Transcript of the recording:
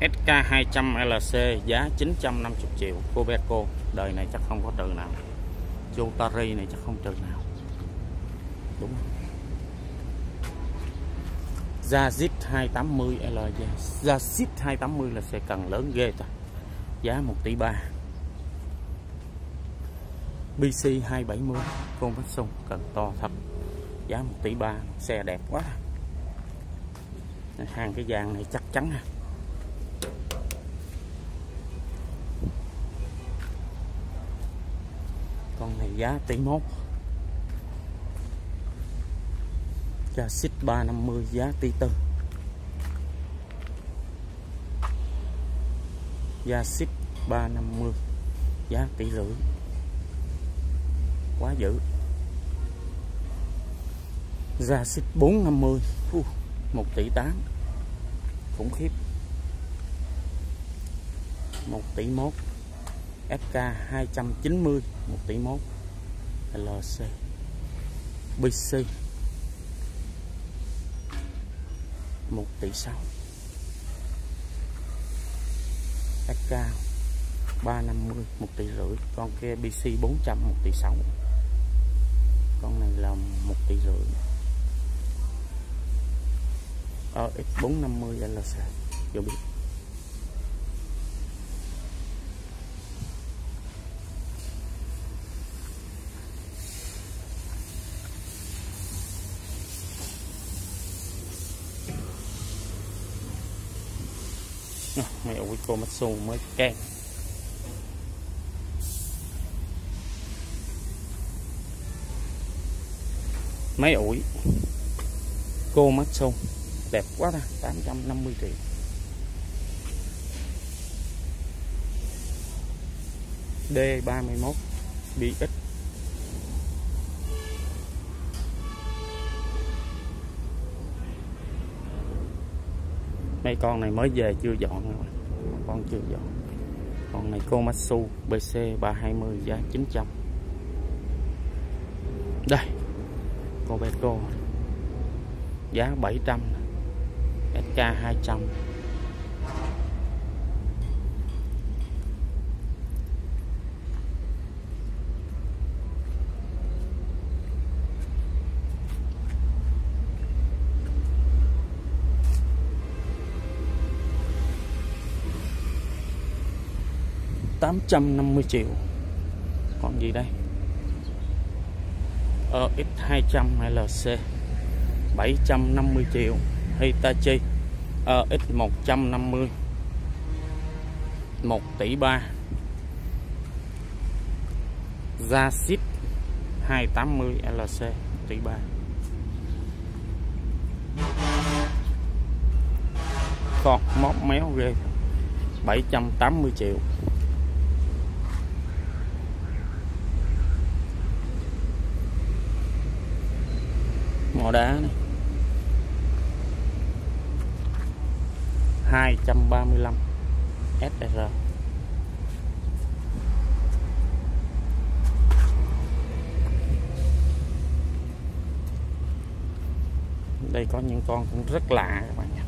SK200 LC giá 950 triệu. Cobeco đời này chắc không có trừ nào. Jotari này chắc không trừ nào. Đúng không? Zazit 280 L, Zazit 280 là xe cần lớn ghê ta. Giá 1 tỷ 3 BC 270 con vách sông cần to thật. Giá 1 tỷ 3 xe đẹp quá. Hàng cái vàng này chắc chắn ha. Giá tỷ mốt. Giá xích 350 giá tỷ tư Gia xích 350 giá tỷ rưỡi quá dữ. Gia xích 450 uh, 1 tỷ 8 khủng khiếp. 1 tỷ 1 FK 290 1 tỷ 1 LC BC 1 tỷ 6 SK 350 1 tỷ rưỡi. Con kia BC 400 1 tỷ 6 con này là 1 tỷ rưỡi. RX450 LC chưa biết. Mẹ ủi cô mắt xù mới ken máy ủi cô mắt xù đẹp quá ta 850 triệu. D31 BX mấy con này mới về chưa dọn con chưa dọn. Con này Komatsu BC 320 giá 900 đây. Cobeco giá 700 SK 200 850 triệu. Còn gì đây? RX200 LC 750 triệu. Hitachi ờ, RX150 1 tỷ 3 Zaship 280 LC 1 tỷ 3 con móc méo ghê 780 triệu. Mỏ đá này 235 SR đây có những con cũng rất lạ các bạn nhé